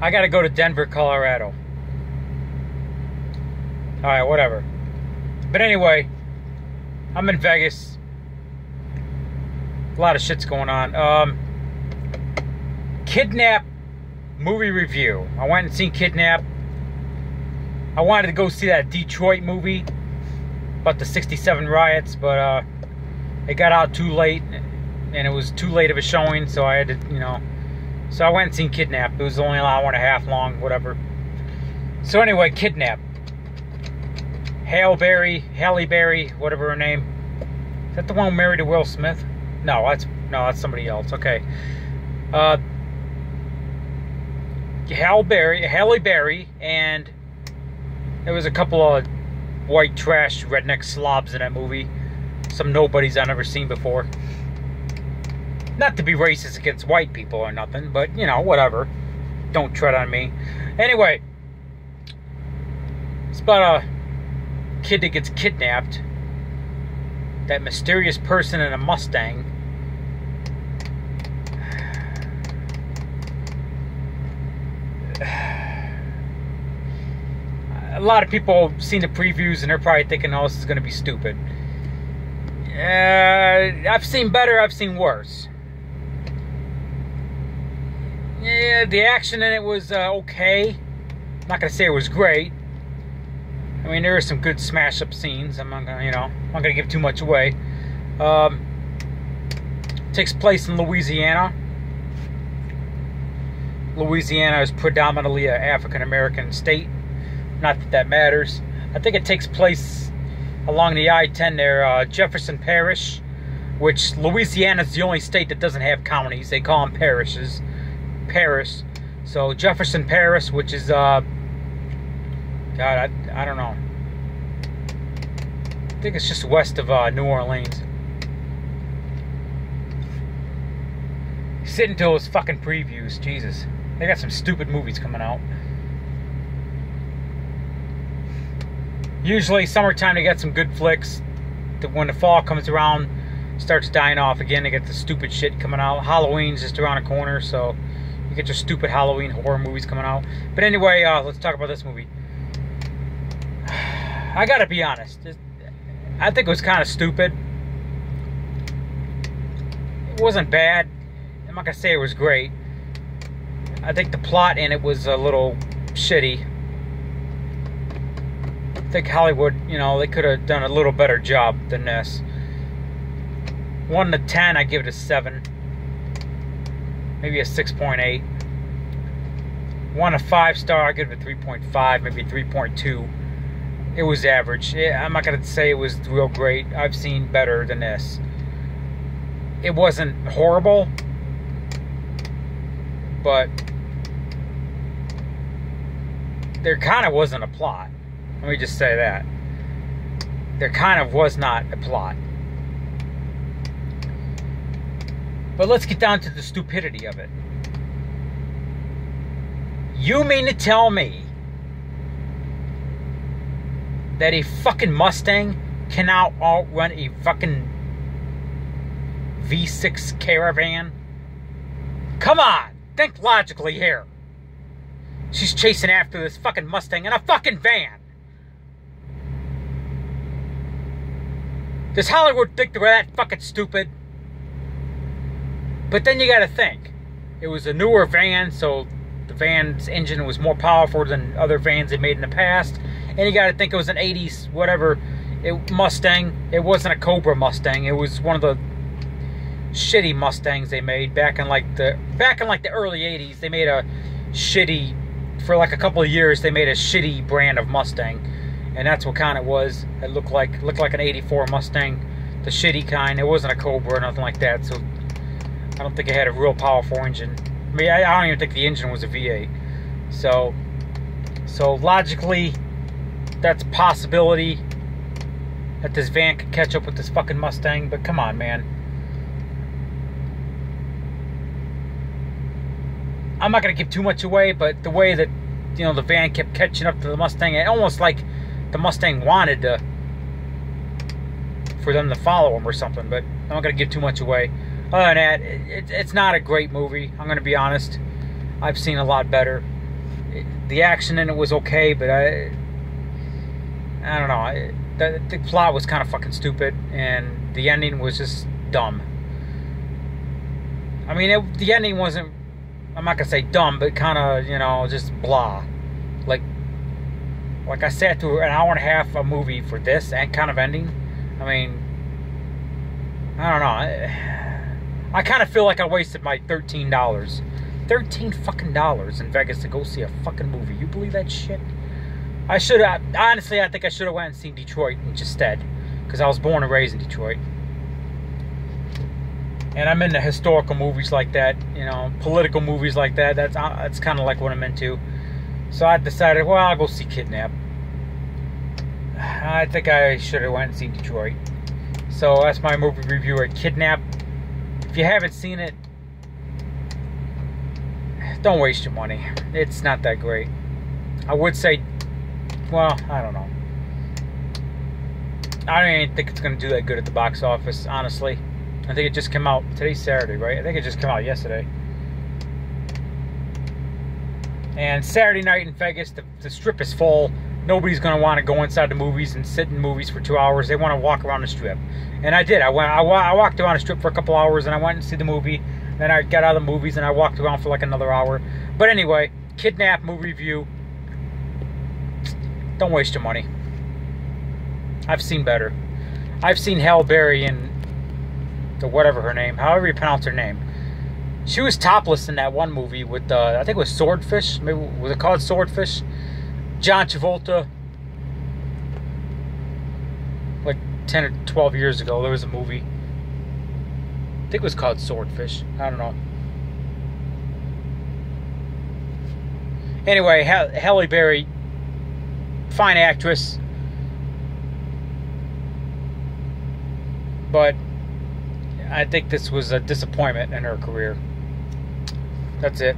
I gotta go to Denver, Colorado. Alright, whatever. But anyway, I'm in Vegas. A lot of shit's going on. Um, Kidnap movie review. I went and seen Kidnap. I wanted to go see that Detroit movie about the 67 riots, but uh, it got out too late and it was too late of a showing, so I had to, you know. So I went and seen Kidnap. It was only an hour and a half long, whatever. So anyway, Kidnap. Hale Berry, Halle Berry, whatever her name. Is that the one married to Will Smith? No, that's no, that's somebody else. Okay. Uh, Halle Berry, Halle Berry, and there was a couple of white trash redneck slobs in that movie. Some nobodies I've never seen before. Not to be racist against white people or nothing, but you know, whatever. Don't tread on me. Anyway, it's about a kid that gets kidnapped. That mysterious person in a Mustang. A lot of people seen the previews and they're probably thinking, "Oh, this is going to be stupid." Uh, I've seen better. I've seen worse. Yeah, the action in it was uh, okay. I'm not gonna say it was great. I mean, there are some good smash up scenes. I'm not gonna, you know, I'm not gonna give too much away. Um, takes place in Louisiana. Louisiana is predominantly an African American state. Not that that matters. I think it takes place along the I-10 there, uh, Jefferson Parish, which Louisiana is the only state that doesn't have counties. They call them parishes. Paris. So Jefferson Paris, which is uh, God, I, I don't know. I think it's just west of uh, New Orleans. Sitting till those fucking previews, Jesus. They got some stupid movies coming out. Usually, summertime, they got some good flicks. The when the fall comes around, starts dying off again. They get the stupid shit coming out. Halloween's just around the corner, so you get your stupid Halloween horror movies coming out. But anyway, uh, let's talk about this movie. I gotta be honest. I think it was kind of stupid. It wasn't bad. I'm not gonna say it was great. I think the plot in it was a little shitty. I think Hollywood, you know, they could have done a little better job than this. 1 to 10, I give it a 7. Maybe a 6.8. 1 to 5 star, I give it a 3.5, maybe 3.2. It was average. I'm not to say it was real great. I've seen better than this. It wasn't horrible, but there kind of wasn't a plot. Let me just say that. There kind of was not a plot. But let's get down to the stupidity of it. You mean to tell me that a fucking Mustang can out outrun a fucking V6 caravan? Come on, think logically here. She's chasing after this fucking Mustang in a fucking van. Does Hollywood think they're that fucking stupid? But then you gotta think. It was a newer van, so the van's engine was more powerful than other vans they made in the past. And you gotta think it was an 80s, whatever, it, Mustang. It wasn't a Cobra Mustang. It was one of the shitty Mustangs they made back in like the back in like the early 80s. They made a shitty for like a couple of years they made a shitty brand of Mustang and that's what kind it was. It looked like looked like an '84 Mustang, the shitty kind. It wasn't a Cobra or nothing like that. So I don't think it had a real powerful engine. I mean, I, I don't even think the engine was a V8. So, so logically, that's a possibility that this van could catch up with this fucking Mustang. But come on, man. I'm not gonna give too much away, but the way that you know the van kept catching up to the Mustang, it almost like the Mustang wanted to for them to follow him or something. But I'm not gonna give too much away. Other than that, it, it's not a great movie. I'm gonna be honest. I've seen a lot better. the action in it was okay, but I, I don't know. The, the plot was kind of fucking stupid, and the ending was just dumb. I mean, it, the ending wasn't. I'm not gonna say dumb, but kind of you know just blah. Like, like I sat through an hour and a half a movie for this and kind of ending. I mean, I don't know. I, kind of feel like I wasted my thirteen dollars. 13 fucking dollars in Vegas to go see a fucking movie. You believe that shit? I should have, honestly, I think I should have went and seen Detroit instead. Because I was born and raised in Detroit. And I'm into historical movies like that, you know, political movies like that. That's uh, that's kind of like what I'm into. So I decided, well, I'll go see Kidnap. I think I should have went and seen Detroit. So that's my movie review at Kidnap. If you haven't seen it, don't waste your money. It's not that great. I would say, well, I don't know. I don't even think it's going to do that good at the box office, honestly. I think it just came out, today's Saturday, right? I think it just came out yesterday. And Saturday night in Vegas, the, the strip is full. Nobody's going to want to go inside the movies and sit in movies for two hours. They want to walk around the strip. And I did. I went. I, I walked around the strip for a couple hours, and I went and see the movie. Then I got out of the movies and I walked around for like another hour. But anyway, Kidnap movie review. Don't waste your money. I've seen better. I've seen Halle Berry in the whatever her name, however you pronounce her name. She was topless in that one movie with uh, I think it was Swordfish. Maybe was it called Swordfish? John Travolta. Like ten or twelve years ago, there was a movie. I think it was called Swordfish. I don't know. Anyway, Halle Berry, fine actress, but I think this was a disappointment in her career. That's it.